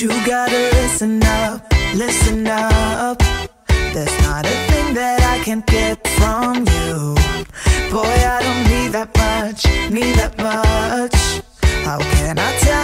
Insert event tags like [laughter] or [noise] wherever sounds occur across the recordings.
You gotta listen up, listen up. There's not a thing that I can't get from you. Boy, I don't need that much, need that much. How can I tell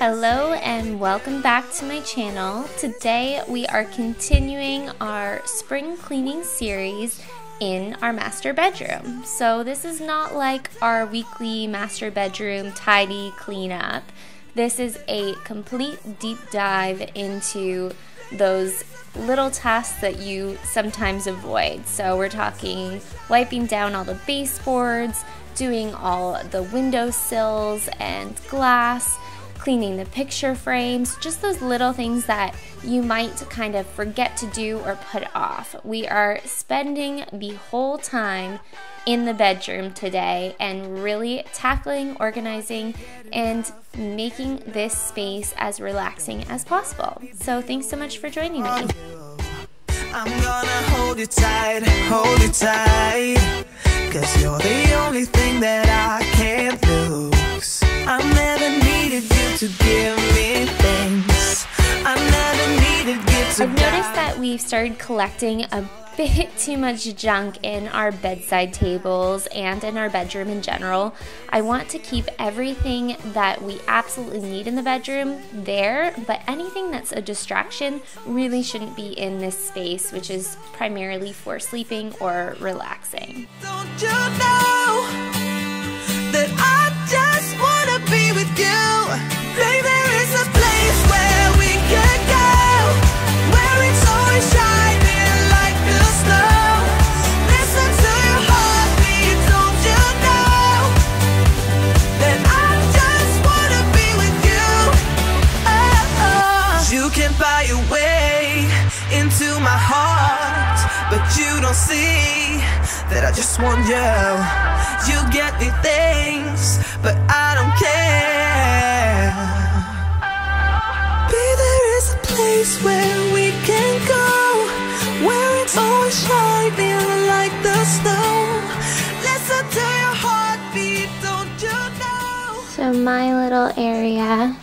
Hello and welcome back to my channel. Today we are continuing our spring cleaning series in our master bedroom. So this is not like our weekly master bedroom tidy cleanup. This is a complete deep dive into those little tasks that you sometimes avoid. So we're talking wiping down all the baseboards, doing all the window sills and glass, cleaning the picture frames, just those little things that you might kind of forget to do or put off. We are spending the whole time in the bedroom today and really tackling, organizing, and making this space as relaxing as possible. So, thanks so much for joining me. I'm gonna hold you tight, hold you tight. Cause you're the only thing that I I've noticed that we've started collecting a bit [laughs] too much junk in our bedside tables and in our bedroom in general. I want to keep everything that we absolutely need in the bedroom there, but anything that's a distraction really shouldn't be in this space, which is primarily for sleeping or relaxing. But you don't see that I just want you. You get the things, but I don't care. Be there is a place where we can go, where it's always shining like the snow. Listen to your heartbeat, don't you know? So, my little area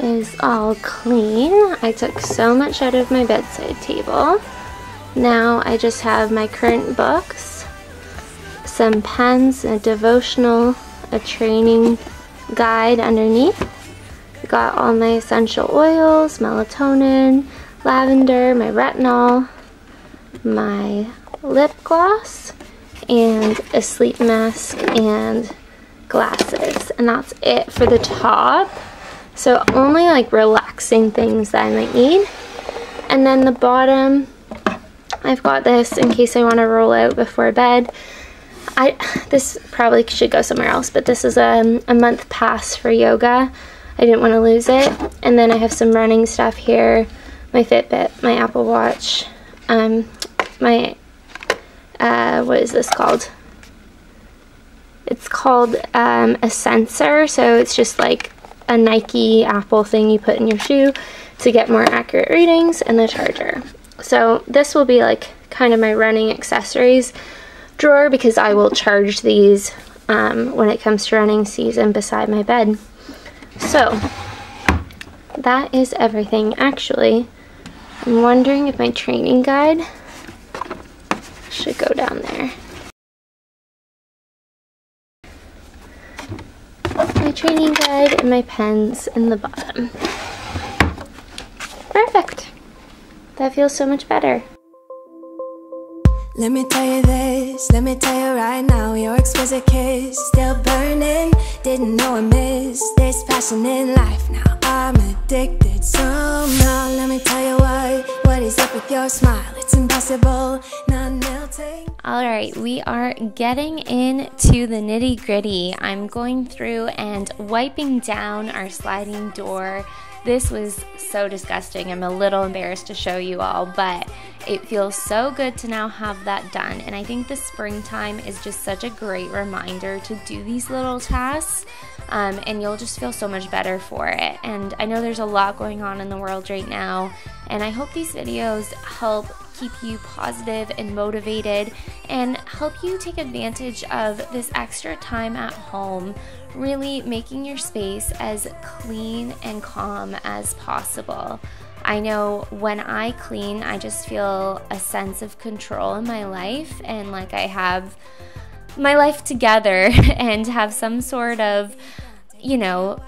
is all clean. I took so much out of my bedside table. Now I just have my current books, some pens, a devotional, a training guide underneath. Got all my essential oils, melatonin, lavender, my retinol, my lip gloss, and a sleep mask and glasses. And that's it for the top. So only like relaxing things that I might need. And then the bottom, I've got this in case I want to roll out before bed. I this probably should go somewhere else, but this is a, a month pass for yoga. I didn't want to lose it. And then I have some running stuff here, my Fitbit, my Apple Watch, um, my uh, what is this called? It's called um, a sensor, so it's just like a Nike Apple thing you put in your shoe to get more accurate readings, and the charger. So this will be like kind of my running accessories drawer because I will charge these um, when it comes to running season beside my bed. So that is everything. Actually, I'm wondering if my training guide should go down there. My training guide and my pens in the bottom. Perfect. That feels so much better. Let me tell you this, let me tell you right now, your exquisite kiss still burning. Didn't know I missed this passion in life. Now I'm addicted somehow. Let me tell you what, what is up with your smile? It's impossible, not melting. All right, we are getting into the nitty gritty. I'm going through and wiping down our sliding door. This was so disgusting. I'm a little embarrassed to show you all, but it feels so good to now have that done. And I think the springtime is just such a great reminder to do these little tasks. um, and you'll just feel so much better for it. And I know there's a lot going on in the world right now, and I hope these videos help keep you positive and motivated and help you take advantage of this extra time at home, really making your space as clean and calm as possible. I know when I clean, I just feel a sense of control in my life and like I have my life together [laughs] and have some sort of, you know,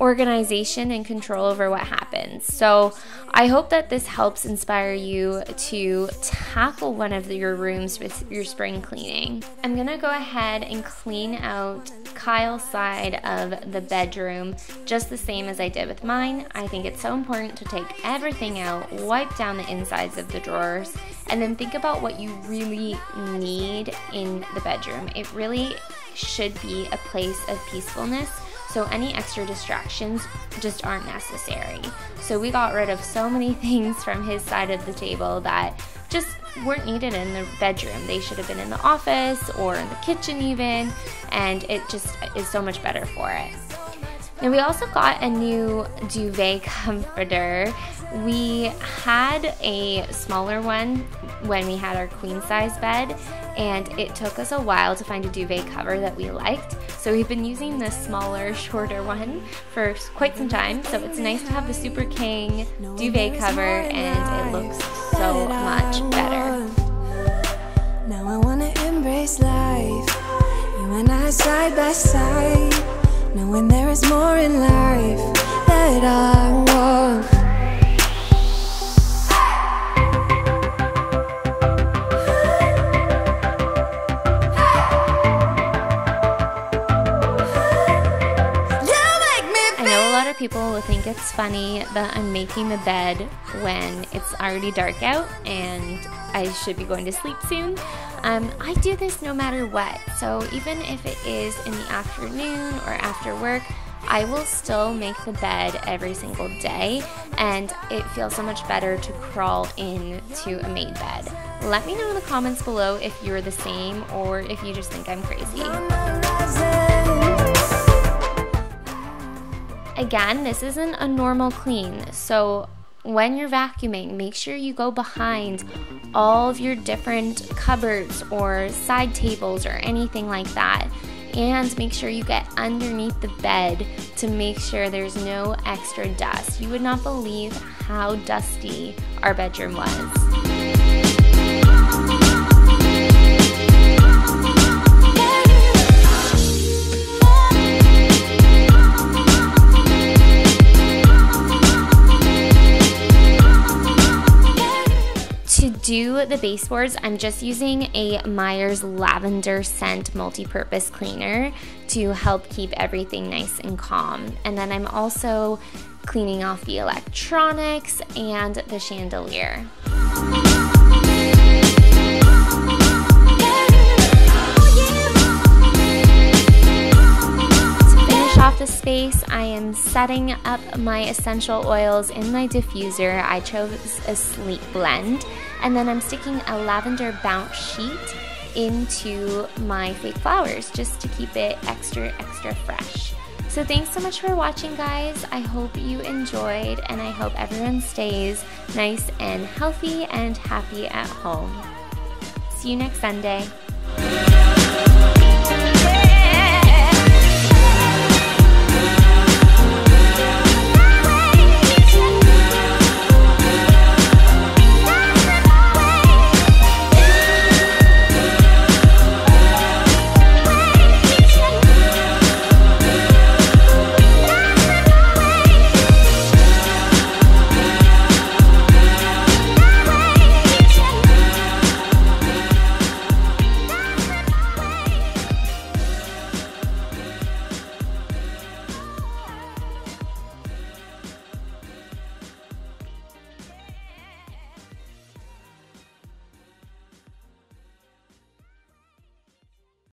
organization and control over what happens. So, I hope that this helps inspire you to tackle one of your rooms with your spring cleaning. I'm going to go ahead and clean out Kyle's side of the bedroom just the same as I did with mine. I think it's so important to take everything out, wipe down the insides of the drawers, and then think about what you really need in the bedroom. It really should be a place of peacefulness so any extra distractions just aren't necessary. So we got rid of so many [laughs] things from his side of the table that just weren't needed in the bedroom. They should have been in the office or in the kitchen even, and it just is so much better for it. And we also got a new duvet [laughs] comforter. We had a smaller one when we had our queen size bed, and it took us a while to find a duvet cover that we liked. So we've been using this smaller, shorter one for quite some time. So it's nice to have the Super King duvet cover, and it looks so much better. Now I wanna embrace life. You and I side by side. Knowing there is more in life that I people will think it's funny that I'm making the bed when it's already dark out and I should be going to sleep soon. Um, I do this no matter what, so even if it is in the afternoon or after work, I will still make the bed every single day, and it feels so much better to crawl into a made bed. Let me know in the comments below if you're the same or if you just think I'm crazy. Again, this isn't a normal clean, so when you're vacuuming, make sure you go behind all of your different cupboards or side tables or anything like that. And make sure you get underneath the bed to make sure there's no extra dust. You would not believe how dusty our bedroom was. The baseboards, I'm just using a Meyer's Lavender Scent Multi-Purpose Cleaner to help keep everything nice and calm. And then I'm also cleaning off the electronics and the chandelier. the space, I am setting up my essential oils in my diffuser. I chose a sleep blend. And then I'm sticking a lavender bounce sheet into my fake flowers just to keep it extra, extra fresh. So thanks so much for watching guys. I hope you enjoyed and I hope everyone stays nice and healthy and happy at home. See you next Sunday.